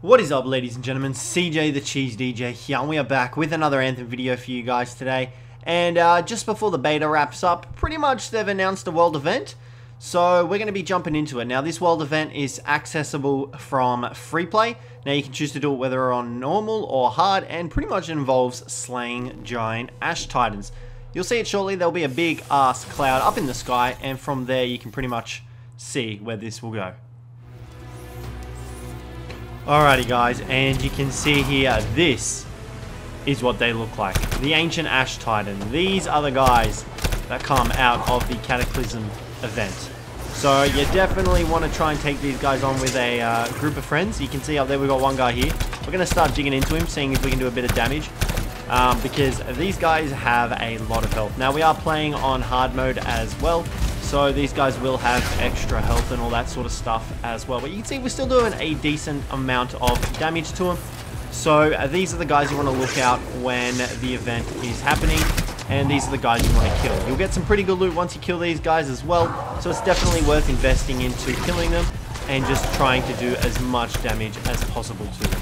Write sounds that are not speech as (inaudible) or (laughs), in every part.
What is up ladies and gentlemen, CJ the Cheese DJ here and we are back with another Anthem video for you guys today and uh, just before the beta wraps up, pretty much they've announced a world event so we're going to be jumping into it. Now this world event is accessible from free play, now you can choose to do it whether on normal or hard and pretty much involves slaying giant ash titans. You'll see it shortly, there'll be a big ass cloud up in the sky and from there you can pretty much see where this will go. Alrighty guys, and you can see here, this is what they look like. The Ancient Ash Titan. These are the guys that come out of the Cataclysm event. So you definitely want to try and take these guys on with a uh, group of friends. You can see up there we've got one guy here. We're going to start digging into him, seeing if we can do a bit of damage. Um, because these guys have a lot of health. Now we are playing on hard mode as well. So these guys will have extra health and all that sort of stuff as well. But you can see we're still doing a decent amount of damage to them. So uh, these are the guys you want to look out when the event is happening. And these are the guys you want to kill. You'll get some pretty good loot once you kill these guys as well. So it's definitely worth investing into killing them and just trying to do as much damage as possible to them.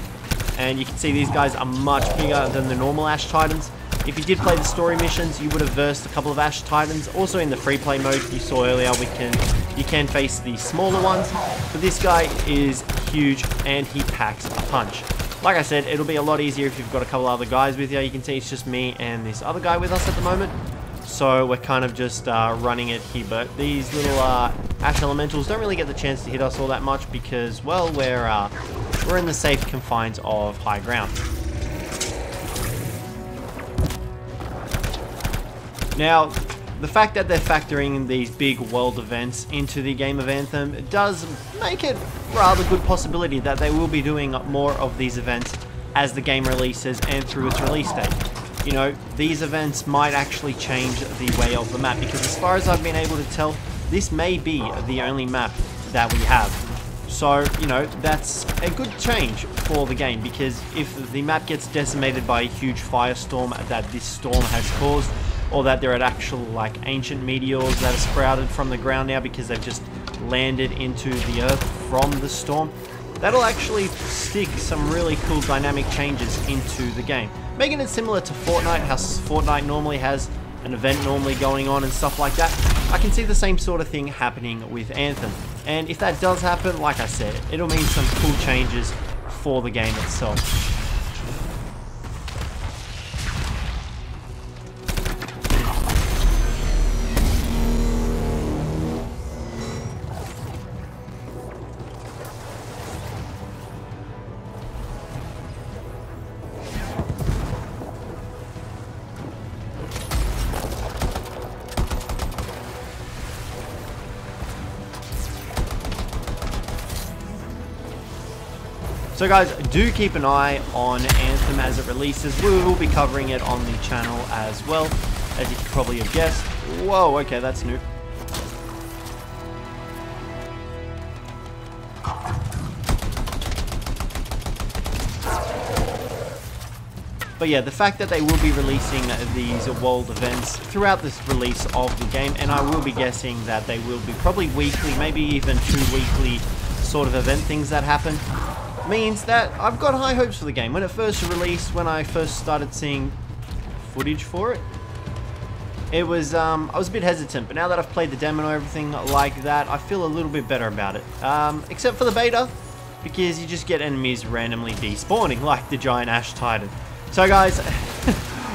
And you can see these guys are much bigger than the normal Ash Titans. If you did play the story missions, you would have versed a couple of Ash Titans. Also in the free play mode you saw earlier, we can you can face the smaller ones. But this guy is huge and he packs a punch. Like I said, it'll be a lot easier if you've got a couple other guys with you. You can see it's just me and this other guy with us at the moment. So we're kind of just uh, running it here. But these little uh, Ash Elementals don't really get the chance to hit us all that much because, well, we're, uh, we're in the safe confines of high ground. Now, the fact that they're factoring these big world events into the game of Anthem does make it rather good possibility that they will be doing more of these events as the game releases and through its release date. You know, these events might actually change the way of the map because as far as I've been able to tell, this may be the only map that we have. So, you know, that's a good change for the game because if the map gets decimated by a huge firestorm that this storm has caused, or that there are actual like ancient meteors that are sprouted from the ground now because they've just landed into the earth from the storm. That'll actually stick some really cool dynamic changes into the game. Making it similar to Fortnite, how Fortnite normally has an event normally going on and stuff like that. I can see the same sort of thing happening with Anthem. And if that does happen, like I said, it'll mean some cool changes for the game itself. So guys, do keep an eye on Anthem as it releases. We will be covering it on the channel as well, as you probably have guessed. Whoa, okay, that's new. But yeah, the fact that they will be releasing these world events throughout this release of the game, and I will be guessing that they will be probably weekly, maybe even two weekly sort of event things that happen means that I've got high hopes for the game. When it first released, when I first started seeing footage for it, it was, um, I was a bit hesitant, but now that I've played the demo and everything like that, I feel a little bit better about it. Um, except for the beta, because you just get enemies randomly despawning, (laughs) like the giant Ash Titan. So guys, (laughs)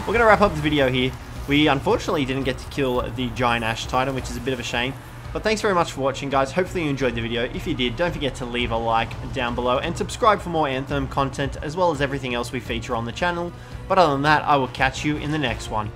we're going to wrap up the video here. We unfortunately didn't get to kill the giant Ash Titan, which is a bit of a shame. But thanks very much for watching guys, hopefully you enjoyed the video. If you did, don't forget to leave a like down below and subscribe for more Anthem content as well as everything else we feature on the channel. But other than that, I will catch you in the next one.